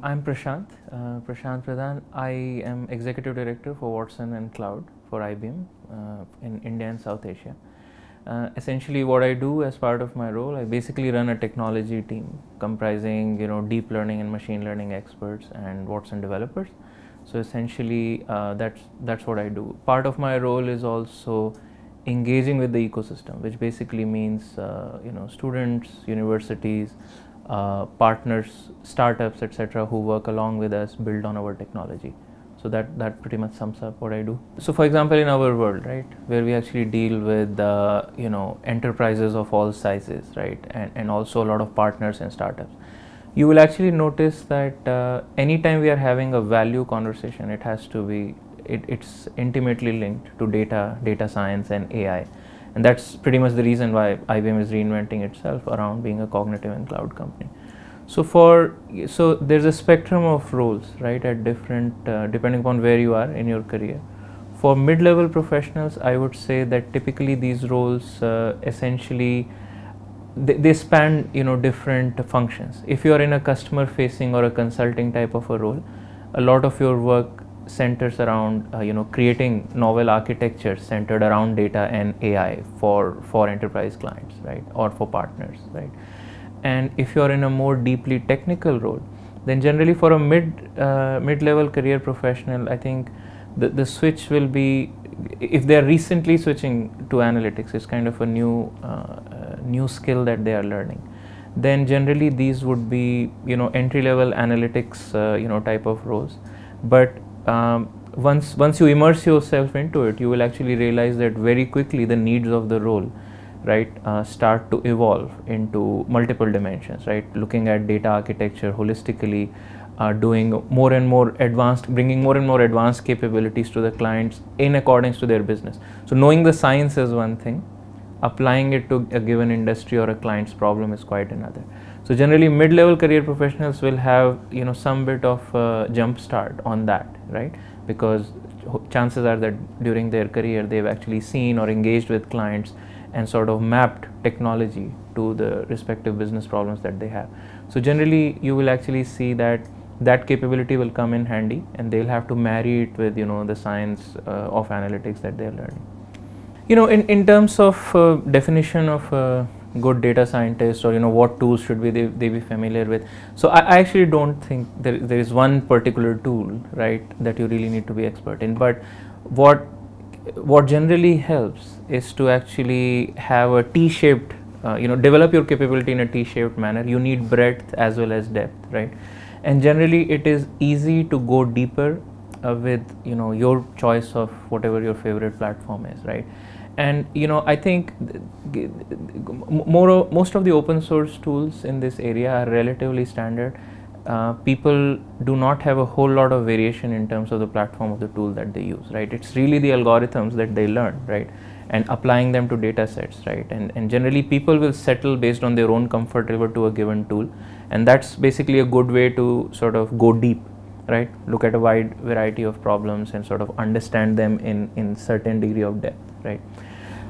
I'm Prashant, uh, Prashant Pradhan. I am Executive Director for Watson and Cloud for IBM uh, in India and South Asia. Uh, essentially, what I do as part of my role, I basically run a technology team comprising, you know, deep learning and machine learning experts and Watson developers. So essentially, uh, that's that's what I do. Part of my role is also engaging with the ecosystem, which basically means, uh, you know, students, universities, uh, partners, startups, etc., who work along with us build on our technology. So that that pretty much sums up what I do. So for example, in our world, right, where we actually deal with uh, you know enterprises of all sizes, right, and and also a lot of partners and startups, you will actually notice that uh, anytime we are having a value conversation, it has to be it, it's intimately linked to data, data science, and AI and that's pretty much the reason why IBM is reinventing itself around being a cognitive and cloud company. So for so there's a spectrum of roles, right, at different uh, depending upon where you are in your career. For mid-level professionals, I would say that typically these roles uh, essentially they, they span you know different functions. If you are in a customer-facing or a consulting type of a role, a lot of your work centers around uh, you know creating novel architectures centered around data and AI for for enterprise clients right or for partners right? And if you're in a more deeply technical role then generally for a mid uh, mid level career professional I think the, the switch will be if they are recently switching to analytics it's kind of a new uh, uh new skill that they are learning. Then generally these would be you know entry level analytics uh, you know type of roles. But um, once once you immerse yourself into it you will actually realize that very quickly the needs of the role right uh, start to evolve into multiple dimensions right? Looking at data architecture holistically uh, doing more and more advanced bringing more and more advanced capabilities to the clients in accordance to their business. So knowing the science is one thing applying it to a given industry or a client's problem is quite another so generally mid-level career professionals will have you know some bit of uh, jump start on that right? Because chances are that during their career they've actually seen or engaged with clients and sort of mapped technology to the respective business problems that they have. So generally you will actually see that that capability will come in handy and they'll have to marry it with you know the science uh, of analytics that they're learning. You know in, in terms of uh, definition of uh, good data scientists or you know what tools should be they, they be familiar with. So I, I, actually don't think there, there is one particular tool right that you really need to be expert in. But what what generally helps is to actually have a t-shaped uh, you know develop your capability in a t-shaped manner. You need breadth as well as depth right? And generally it is easy to go deeper uh, with you know your choice of whatever your favorite platform is right and you know i think more most of the open source tools in this area are relatively standard. Uh, people do not have a whole lot of variation in terms of the platform of the tool that they use right? It's really the algorithms that they learn right? And applying them to data sets right? And, and generally people will settle based on their own comfort level to a given tool. And that's basically a good way to sort of go deep right? Look at a wide variety of problems and sort of understand them in in certain degree of depth right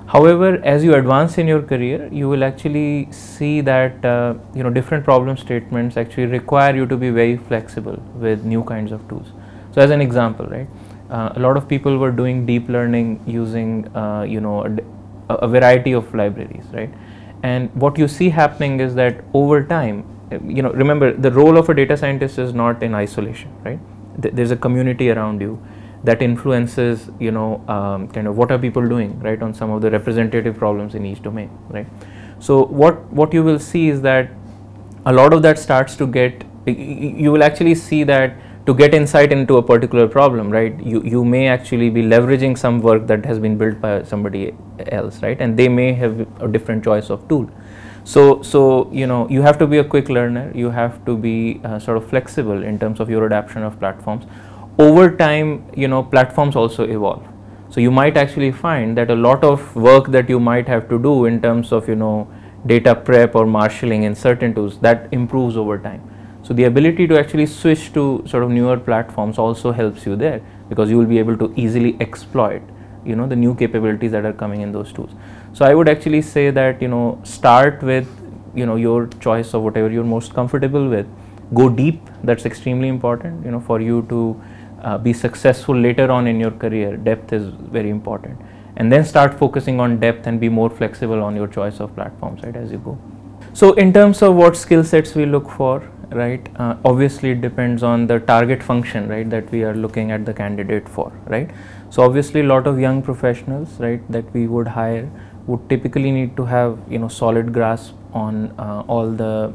However, as you advance in your career, you will actually see that uh, you know different problem statements actually require you to be very flexible with new kinds of tools. So, as an example, right, uh, a lot of people were doing deep learning using uh, you know a, a, variety of libraries, right, and what you see happening is that over time, you know, remember the role of a data scientist is not in isolation, right? Th there's a community around you that influences you know um, kind of what are people doing right on some of the representative problems in each domain right? So what what you will see is that a lot of that starts to get you will actually see that to get insight into a particular problem right you you may actually be leveraging some work that has been built by somebody else right and they may have a different choice of tool. So so you know you have to be a quick learner you have to be uh, sort of flexible in terms of your adaptation of platforms over time you know platforms also evolve. So you might actually find that a lot of work that you might have to do in terms of you know data prep or marshalling in certain tools that improves over time. So the ability to actually switch to sort of newer platforms also helps you there because you will be able to easily exploit you know the new capabilities that are coming in those tools. So i would actually say that you know start with you know your choice of whatever you're most comfortable with. Go deep that's extremely important you know for you to uh, be successful later on in your career depth is very important. And then start focusing on depth and be more flexible on your choice of platforms right as you go. So in terms of what skill sets we look for right uh, obviously it depends on the target function right that we are looking at the candidate for right? So obviously a lot of young professionals right that we would hire would typically need to have you know solid grasp on uh, all the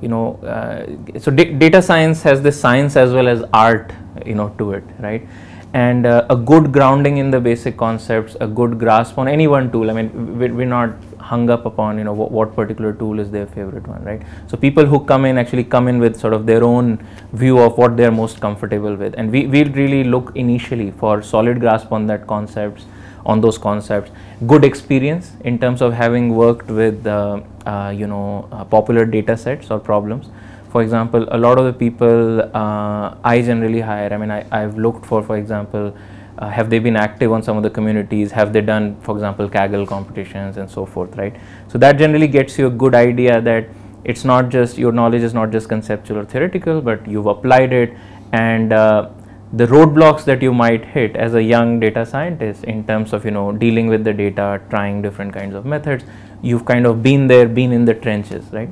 you know uh, so data science has this science as well as art you know to it right? And uh, a good grounding in the basic concepts a good grasp on any one tool. I mean we're not hung up upon you know what, what, particular tool is their favorite one right? So people who come in actually come in with sort of their own view of what they're most comfortable with. And we we really look initially for solid grasp on that concepts on those concepts. Good experience in terms of having worked with uh, uh, you know uh, popular data sets or problems for example a lot of the people uh, i generally hire. I mean I, i've looked for for example uh, have they been active on some of the communities? Have they done for example kaggle competitions and so forth right? So that generally gets you a good idea that it's not just your knowledge is not just conceptual or theoretical but you've applied it. And uh, the roadblocks that you might hit as a young data scientist in terms of you know dealing with the data trying different kinds of methods you've kind of been there been in the trenches right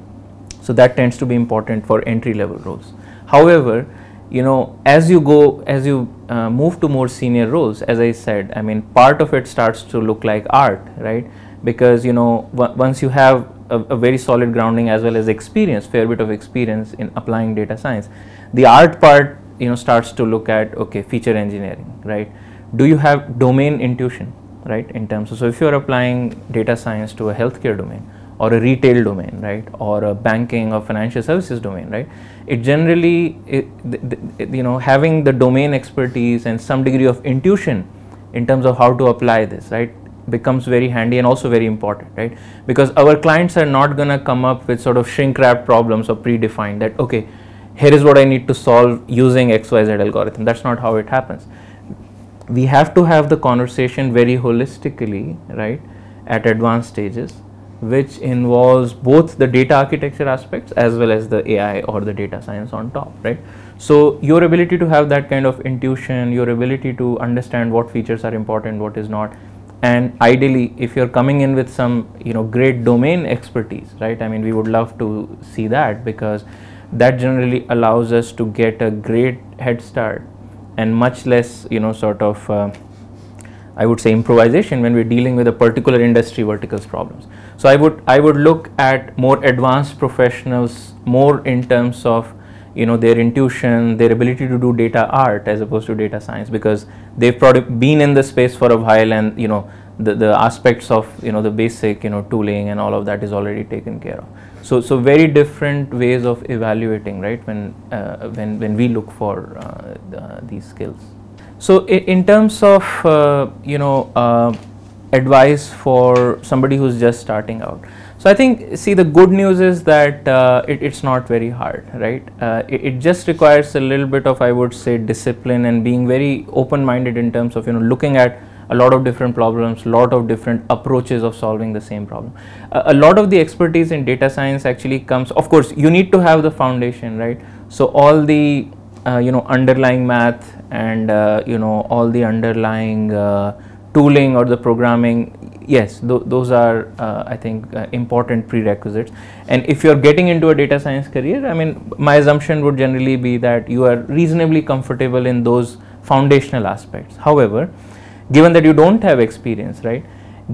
so that tends to be important for entry level roles. However you know as you go as you uh, move to more senior roles as i said i mean part of it starts to look like art right? Because you know once you have a, a, very solid grounding as well as experience fair bit of experience in applying data science the art part you know starts to look at okay feature engineering right? Do you have domain intuition right in terms of so if you're applying data science to a healthcare domain or a retail domain right? Or a banking or financial services domain right? It generally it, you know having the domain expertise and some degree of intuition in terms of how to apply this right becomes very handy and also very important right? Because our clients are not going to come up with sort of shrink wrapped problems or predefined that okay here is what i need to solve using xyz algorithm. That's not how it happens. We have to have the conversation very holistically right at advanced stages which involves both the data architecture aspects as well as the AI or the data science on top, right? So your ability to have that kind of intuition, your ability to understand what features are important, what is not, and ideally, if you're coming in with some, you know, great domain expertise, right? I mean, we would love to see that because that generally allows us to get a great head start and much less, you know, sort of. Uh, I would say improvisation when we're dealing with a particular industry verticals problems. So I would I would look at more advanced professionals more in terms of you know their intuition, their ability to do data art as opposed to data science because they've probably been in the space for a while and you know the, the aspects of you know the basic you know tooling and all of that is already taken care of. So so very different ways of evaluating right when uh, when when we look for uh, the, these skills. So in, in terms of uh, you know uh, advice for somebody who's just starting out. So i think see the good news is that uh, it, it's not very hard right? Uh, it, it, just requires a little bit of i would say discipline and being very open minded in terms of you know looking at a lot of different problems lot of different approaches of solving the same problem. Uh, a lot of the expertise in data science actually comes of course you need to have the foundation right? So all the uh, you know underlying math and uh, you know all the underlying uh, tooling or the programming yes th those are uh, i think uh, important prerequisites. And if you're getting into a data science career i mean my assumption would generally be that you are reasonably comfortable in those foundational aspects. However given that you don't have experience right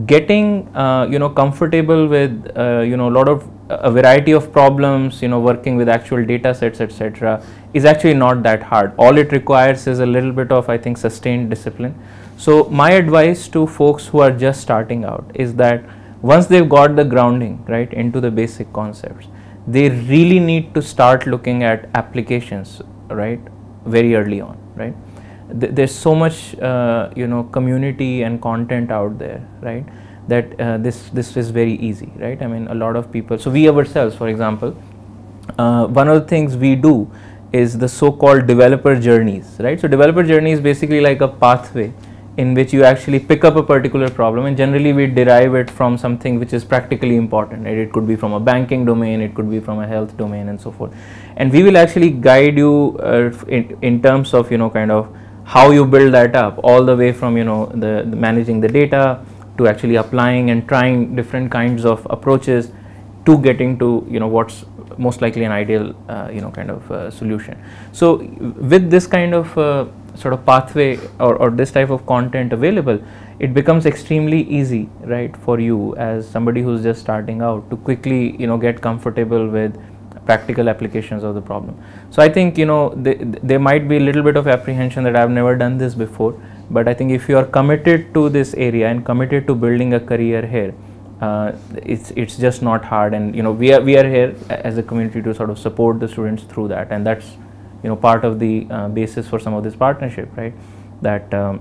getting uh, you know comfortable with uh, you know a lot of a variety of problems you know working with actual data sets etc is actually not that hard. All it requires is a little bit of i think sustained discipline so my advice to folks who are just starting out is that once they've got the grounding right into the basic concepts, they really need to start looking at applications right very early on right. Th there's so much uh, you know community and content out there right that uh, this this is very easy right. I mean a lot of people. So we ourselves, for example, uh, one of the things we do is the so-called developer journeys right. So developer journey is basically like a pathway in which you actually pick up a particular problem and generally we derive it from something which is practically important it could be from a banking domain it could be from a health domain and so forth. And we will actually guide you uh, in, in terms of you know kind of how you build that up all the way from you know the, the managing the data to actually applying and trying different kinds of approaches to getting to you know what's most likely an ideal uh, you know kind of uh, solution. So with this kind of uh, sort of pathway or, or this type of content available it becomes extremely easy right for you as somebody who's just starting out to quickly you know get comfortable with practical applications of the problem. So i think you know there might be a little bit of apprehension that i've never done this before but i think if you are committed to this area and committed to building a career here uh, it's it's just not hard and you know we are we are here as a community to sort of support the students through that and that's you know part of the uh, basis for some of this partnership right? That um,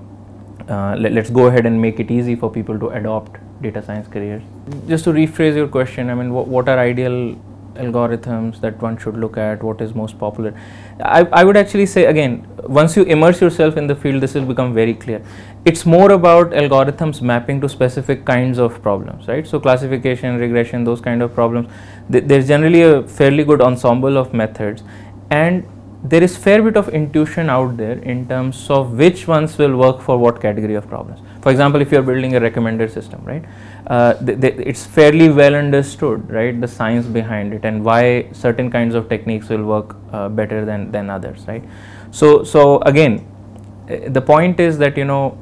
uh, let, us go ahead and make it easy for people to adopt data science careers. Just to rephrase your question i mean what, what are ideal algorithms that one should look at? What is most popular? I, I would actually say again once you immerse yourself in the field this will become very clear. It's more about algorithms mapping to specific kinds of problems right? So classification regression those kind of problems th there's generally a fairly good ensemble of methods. And there is fair bit of intuition out there in terms of which ones will work for what category of problems. For example, if you are building a recommender system, right, uh, it's fairly well understood, right, the science behind it and why certain kinds of techniques will work uh, better than, than others, right. So, so again, uh, the point is that, you know,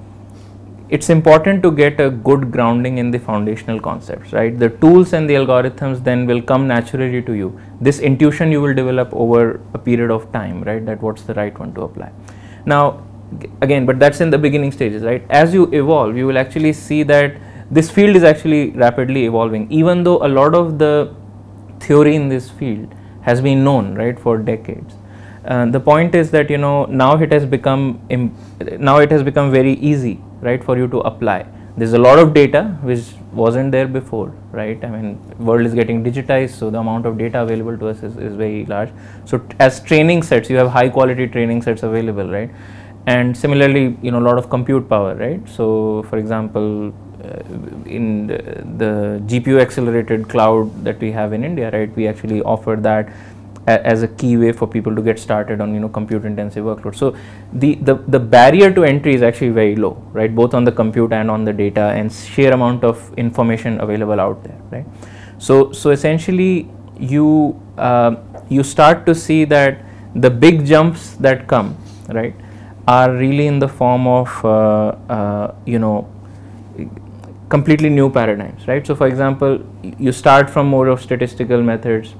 it's important to get a good grounding in the foundational concepts, right? The tools and the algorithms then will come naturally to you. This intuition you will develop over a period of time, right? That what's the right one to apply. Now, again, but that's in the beginning stages, right? As you evolve, you will actually see that this field is actually rapidly evolving, even though a lot of the theory in this field has been known, right, for decades. Uh, the point is that you know now it has become now it has become very easy right for you to apply. There's a lot of data which wasn't there before right? I mean world is getting digitized so the amount of data available to us is, is very large. So as training sets you have high quality training sets available right? And similarly you know a lot of compute power right? So for example uh, in the, the gpu accelerated cloud that we have in india right we actually offer that as a key way for people to get started on you know compute intensive workloads so the, the the barrier to entry is actually very low right? Both on the compute and on the data and sheer amount of information available out there right? So so essentially you uh, you start to see that the big jumps that come right are really in the form of uh, uh, you know completely new paradigms right? So for example you start from more of statistical methods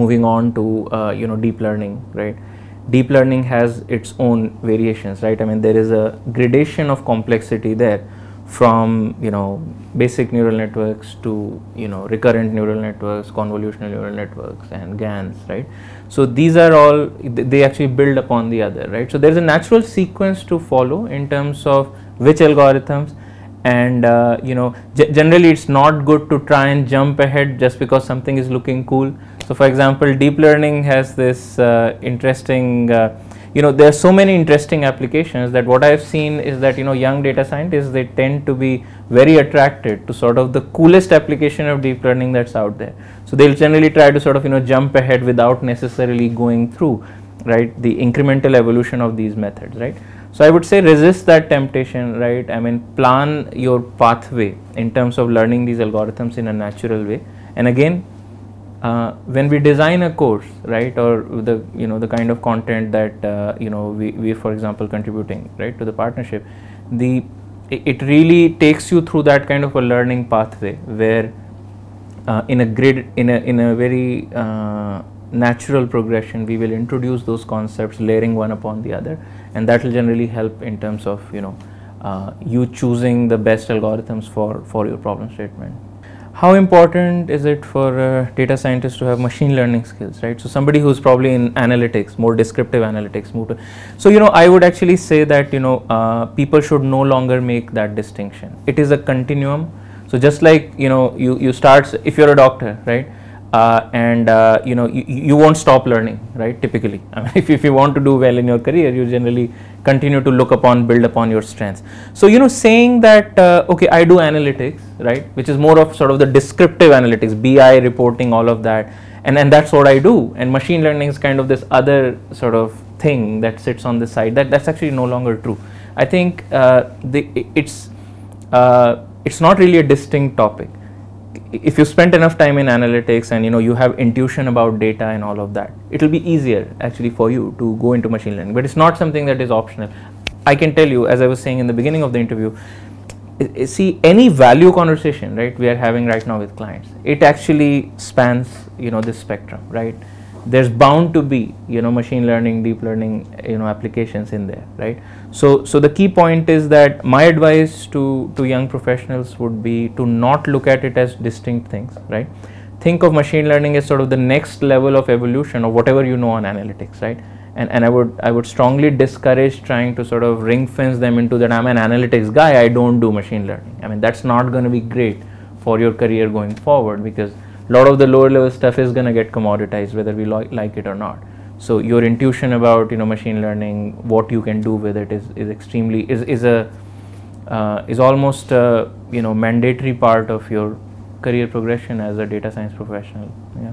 moving on to uh, you know deep learning right? Deep learning has its own variations right? I mean there is a gradation of complexity there from you know basic neural networks to you know recurrent neural networks convolutional neural networks and gans right? So these are all they actually build upon the other right? So there's a natural sequence to follow in terms of which algorithms and uh, you know generally it's not good to try and jump ahead just because something is looking cool so for example deep learning has this uh, interesting uh, you know there are so many interesting applications that what i've seen is that you know young data scientists they tend to be very attracted to sort of the coolest application of deep learning that's out there so they'll generally try to sort of you know jump ahead without necessarily going through right the incremental evolution of these methods right so I would say resist that temptation, right? I mean, plan your pathway in terms of learning these algorithms in a natural way. And again, uh, when we design a course, right, or the you know the kind of content that uh, you know we, we for example contributing right to the partnership, the it really takes you through that kind of a learning pathway where uh, in a grid in a in a very uh, natural progression we will introduce those concepts layering one upon the other and that will generally help in terms of you know uh, you choosing the best algorithms for for your problem statement how important is it for a data scientists to have machine learning skills right? So somebody who's probably in analytics more descriptive analytics move to, so you know i would actually say that you know uh, people should no longer make that distinction. It is a continuum. So just like you know you you start if you're a doctor right uh, and uh, you know you, you won't stop learning right typically. I mean, if, if you want to do well in your career you generally continue to look upon build upon your strengths. So you know saying that uh, okay i do analytics right which is more of sort of the descriptive analytics bi reporting all of that and and that's what i do. And machine learning is kind of this other sort of thing that sits on the side. That that's actually no longer true. I think uh, the it's uh, it's not really a distinct topic if you spend enough time in analytics and you know you have intuition about data and all of that it will be easier actually for you to go into machine learning. But it's not something that is optional. I can tell you as i was saying in the beginning of the interview see any value conversation right we are having right now with clients it actually spans you know this spectrum right there's bound to be you know machine learning deep learning you know applications in there right? So so the key point is that my advice to to young professionals would be to not look at it as distinct things right? Think of machine learning as sort of the next level of evolution of whatever you know on analytics right? And and i would i would strongly discourage trying to sort of ring fence them into that i'm an analytics guy i don't do machine learning. I mean that's not going to be great for your career going forward because a lot of the lower level stuff is going to get commoditized whether we li- like it or not. So your intuition about you know machine learning what you can do with it is, is extremely is, is a uh, is almost a you know mandatory part of your career progression as a data science professional yeah